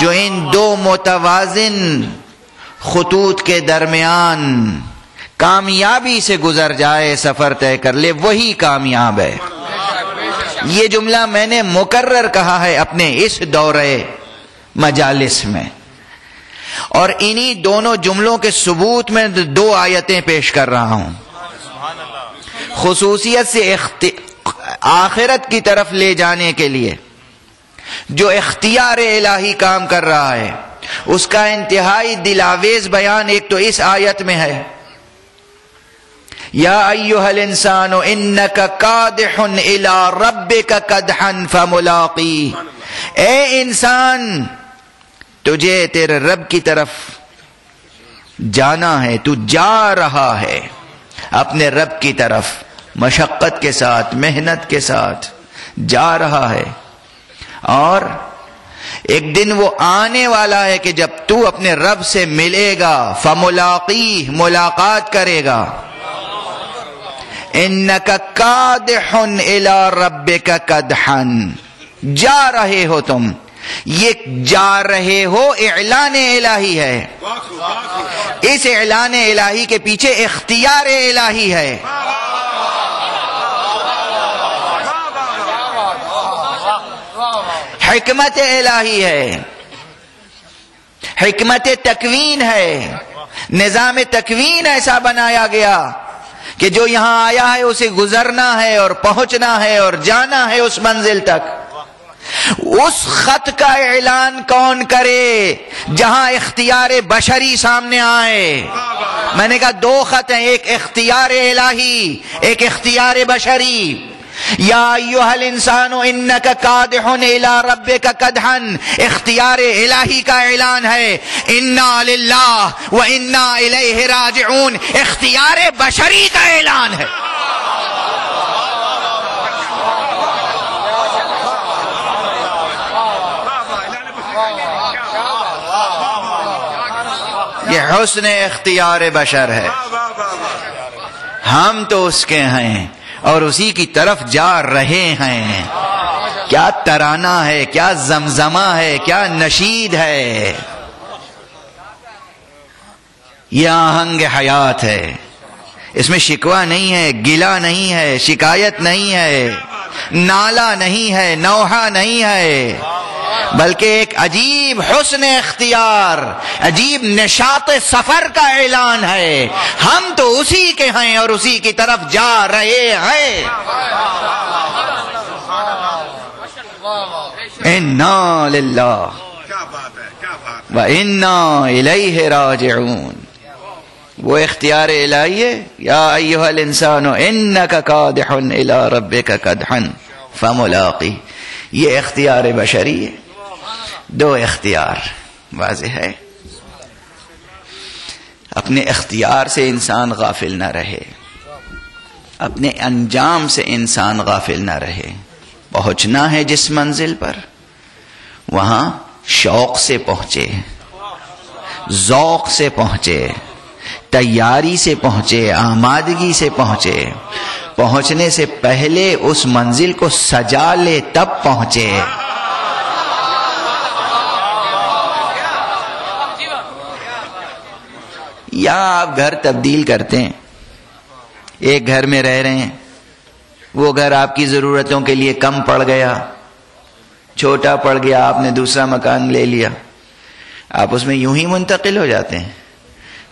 जो इन दो मुतवाजिन खतूत के दरमियान कामयाबी से गुजर जाए, सफ़र तय कर ले, वही कामयाब है। ये जुमला मैंने मुकर्र कहा है अपने इस दौरे मजालिस में। और इन्हीं दोनों जुमलों के सबूत में दो आयतें पेश कर रहा हूँ। खसूसियत से आखिरत की तरफ़ ले जाने के लिए। जो इख्तियार इलाही काम कर रहा है, उसका इंतहाई दिलावेज बयान एक तो इस आयत में है। या अयुहल इंसान इन कादहन इला रब का कदहन फमुलाकी। ए इंसान, तुझे तेरे रब की तरफ़ जाना है, तू जा रहा है, अपने रब की तरफ़, मशक्कत के साथ, मेहनत के साथ जा रहा है। और एक दिन वो आने वाला है कि जब तू अपने रब से मिलेगा, फमुलाकी, मुलाकात करेगा। इन कादहन इला रब का कदहन। जा रहे हो तुम। ये जा रहे हो एलान इलाही है। इस एलान इलाही के पीछे इख्तियार इलाही है। हिकमत इलाही है। हिकमत तकवीन है। निज़ाम तकवीन ऐसा बनाया गया कि जो यहाँ आया है, उसे गुजरना है और पहुँचना है और जाना है उस मंजिल तक। उस खत का ऐलान कौन करे जहाँ इख्तियार बशरी सामने आए? मैंने कहा दो खत हैं, एक इख्तियार इलाही, एक इख्तियार बशरी। या इंसान कादहन इला रब का कदहन। इख्तियार इलाही का ऐलान है। इन्ना व इन्ना राजिऊन। इख्तियार बशरी का ऐलान है। ये हुसन इख्तियार बशर है। हम तो उसके हैं। और उसी की तरफ़ जा रहे हैं। क्या तराना है, क्या जमजमा है, क्या नशीद है। यह आहंग हयात है। इसमें शिकवा नहीं है, गिला नहीं है, शिकायत नहीं है, नाला नहीं है, नौहा नहीं है। बल्कि एक अजीब हुसन इख्तियार, अजीब निशात सफ़र का ऐलान है। हम तो उसी के हैं और उसी की तरफ़ जा रहे हैं। इन्ना व इन्ना इलैहि राजिऊन। वो इख्तियार इलाही है, या अय्युहल इंसान, इन्नका कादिहुन इला रब्बिका कदहन फमुलाकी। ये इख्तियार बशरी है। दो इख्तियार। वाज है। अपने इख्तियार से इंसान गाफिल ना रहे। अपने अंजाम से इंसान गाफिल ना रहे। पहुँचना है जिस मंजिल पर, वहाँ शौक से पहुँचे, जौक से पहुँचे, तैयारी से पहुँचे, आमादगी से पहुँचे, पहुँचने से पहले उस मंजिल को सजा ले तब पहुँचे। या आप घर तब्दील करते हैं? एक घर में रह रहे हैं। वो घर आपकी ज़रूरतों के लिए कम पड़ गया, छोटा पड़ गया, आपने दूसरा मकान ले लिया। आप उसमें यूँ ही मुंतकिल हो जाते हैं।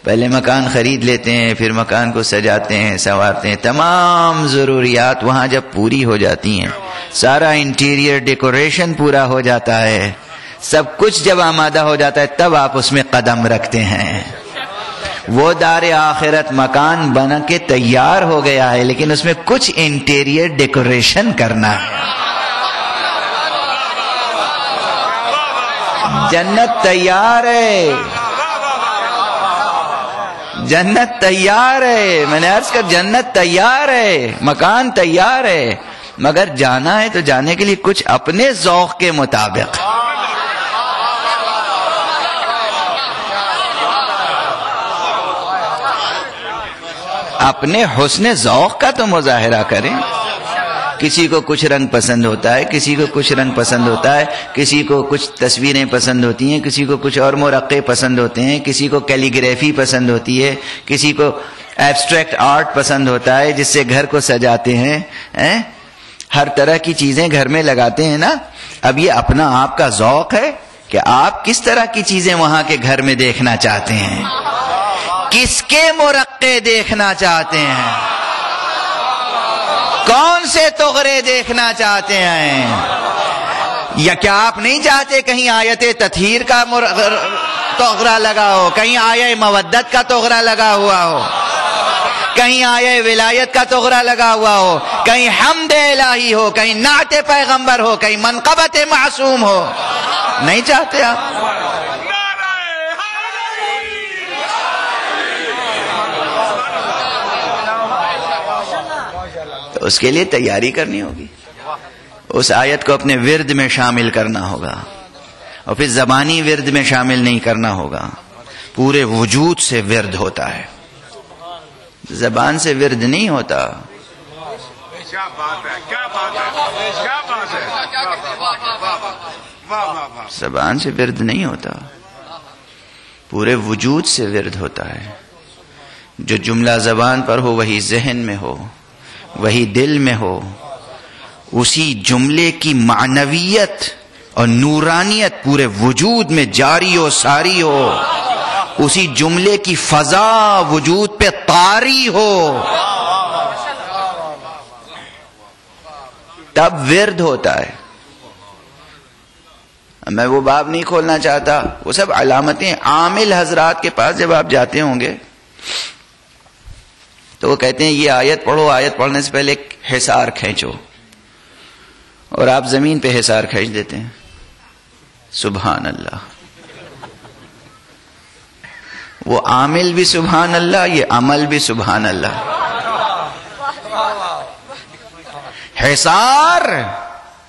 पहले मकान खरीद लेते हैं, फिर मकान को सजाते हैं, संवारते हैं। तमाम ज़रूरियात वहाँ जब पूरी हो जाती हैं, सारा इंटीरियर डेकोरेशन पूरा हो जाता है। सब कुछ जब आमादा हो जाता है, तब आप उसमें कदम रखते हैं। वो दार आखिरत मकान बन के तैयार हो गया है, लेकिन उसमें कुछ इंटीरियर डेकोरेशन करना है। जन्नत तैयार है। जन्नत तैयार है। मैंने अर्ज़ कर, जन्नत तैयार है, मकान तैयार है। मगर जाना है तो जाने के लिए कुछ अपने जौक के मुताबिक। अपने हुसन जौक का तो मुजाहरा करें। किसी को कुछ रंग पसंद होता है, किसी को कुछ रंग पसंद होता है, किसी को कुछ तस्वीरें पसंद होती हैं, किसी को कुछ और मोरक्के पसंद होते हैं, किसी को कैलीग्राफी पसंद होती है, किसी को एब्स्ट्रैक्ट आर्ट पसंद होता है, जिससे घर को सजाते हैं हैं? हर तरह की चीज़ें घर में लगाते हैं ना? अब ये अपना आपका जौक है कि आप किस तरह की चीज़ें वहाँ के घर में देखना चाहते हैं। किसके मुरक्के देखना चाहते हैं? कौन से तोगरे देखना चाहते हैं? या क्या आप नहीं चाहते कहीं आयत तथहीर का तोगरा लगा हो? कहीं आय मवद्दत का तोगरा लगा हुआ हो? कहीं आए विलायत का तोगरा लगा हुआ हो? कहीं हमद इलाही हो? कहीं नाते पैगंबर हो? कहीं मनकबत मासूम हो? नहीं चाहते आप तो उसके लिए तैयारी करनी होगी। उस आयत को अपने विरद में शामिल करना होगा। और फिर जबानी विरद में शामिल नहीं करना होगा। पूरे वजूद से विरद होता है। जबान से विरद नहीं होता। जबान से विरद नहीं होता। पूरे वजूद से विरद होता है। जो जुमला जबान पर हो, वही जहन में हो। वही दिल में हो। उसी जुमले की मानवीयत और नूरानियत पूरे वजूद में जारी हो, सारी हो। उसी जुमले की फजा वजूद पे तारी हो। तब विरद होता है। मैं वो बाब नहीं खोलना चाहता। वो सब अलामतें आमिल हजरात के पास जब आप जाते होंगे तो वो कहते हैं, ये आयत पढ़ो। आयत पढ़ने से पहले एक हिसार खींचो। और आप ज़मीन पे हिसार खींच देते हैं। सुबहान अल्लाह वो आमिल भी सुबहान अल्लाह ये अमल भी सुबहान अल्लाह हिसार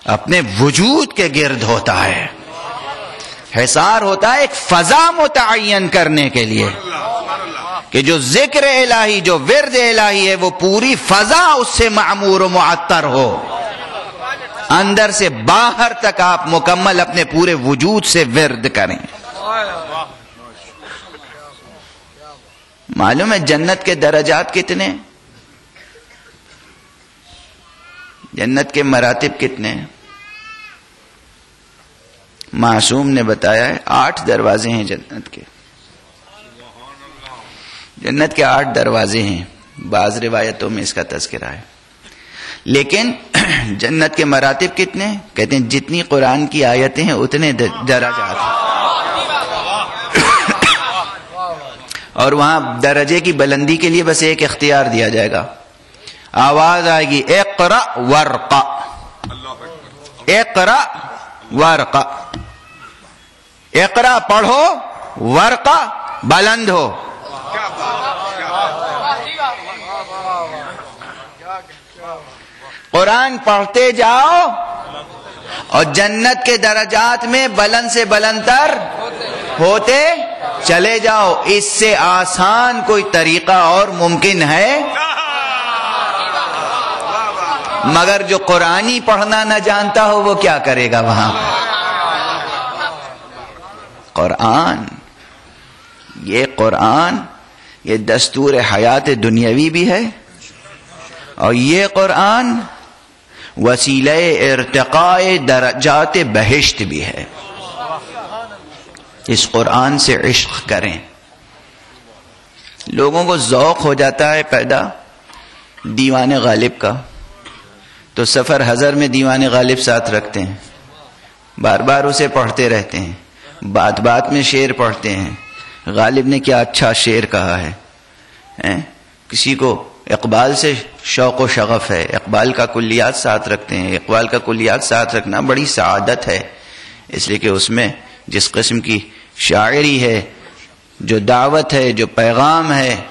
अपने वजूद के गिर्द होता है। हिसार होता है एक फजा मुतन करने के लिए। कि जो ज़िक्र इलाही, जो विरद इलाही है, वो पूरी फजा उससे मामूर मुअत्तर हो। अंदर से बाहर तक आप मुकम्मल अपने पूरे वजूद से विरद करें। मालूम है जन्नत के दर्जात कितने? जन्नत के मरातिब कितने? मासूम ने बताया है, आठ दरवाजे हैं जन्नत के। जन्नत के आठ दरवाजे हैं, बाज रिवायतों में इसका तस्करा है। लेकिन जन्नत के मरातब कितने? कहते हैं, जितनी कुरान की आयतें हैं, उतने दराजात हैं। और वहाँ दर्जे की बुलंदी के लिए बस एक इख्तियार दिया जाएगा। आवाज़ आएगी एकरा वर्का। एकरा वर्का। एकरा पढ़ो, वर्का बुलंद हो। कुरान पढ़ते जाओ और जन्नत के दर्जात में बलन से बुलंदर होते चले जाओ। इससे आसान कोई तरीका और मुमकिन है? मगर जो कुरानी पढ़ना ना जानता हो, वो क्या करेगा वहाँ? कुरान, ये कुरान, ये दस्तूर हयात दुनियावी भी है और ये कुरान वसीले इरतकाए दरजात बहिश्त भी है। इस कुरान से इश्क करें। लोगों को जौक हो जाता है पैदा दीवान गालिब का। तो सफ़र हज़र में दीवान गालिब साथ रखते हैं। बार बार उसे पढ़ते रहते हैं। बात बात में शेर पढ़ते हैं। गालिब ने क्या अच्छा शेर कहा है, है? किसी को इकबाल से शौक व शगफ है। इकबाल का कुलियात साथ रखते हैं। इकबाल का कुलियात साथ रखना बड़ी सआदत है। इसलिए कि उसमें जिस किस्म की शायरी है, जो दावत है, जो पैगाम है,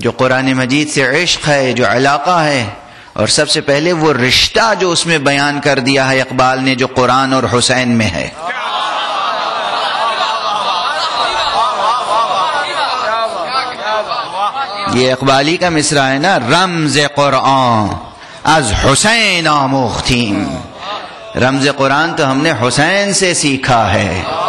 जो कुरान मजीद से इश्क है, जो इलाका है, और सबसे पहले वो रिश्ता जो उसमें बयान कर दिया है इकबाल ने, जो कुरान और हुसैन में है। ये इकबाली का मिसरा है ना, रमज कुरान अज हुसैन आमोख्तीम रमज कुरान तो हमने हुसैन से सीखा है।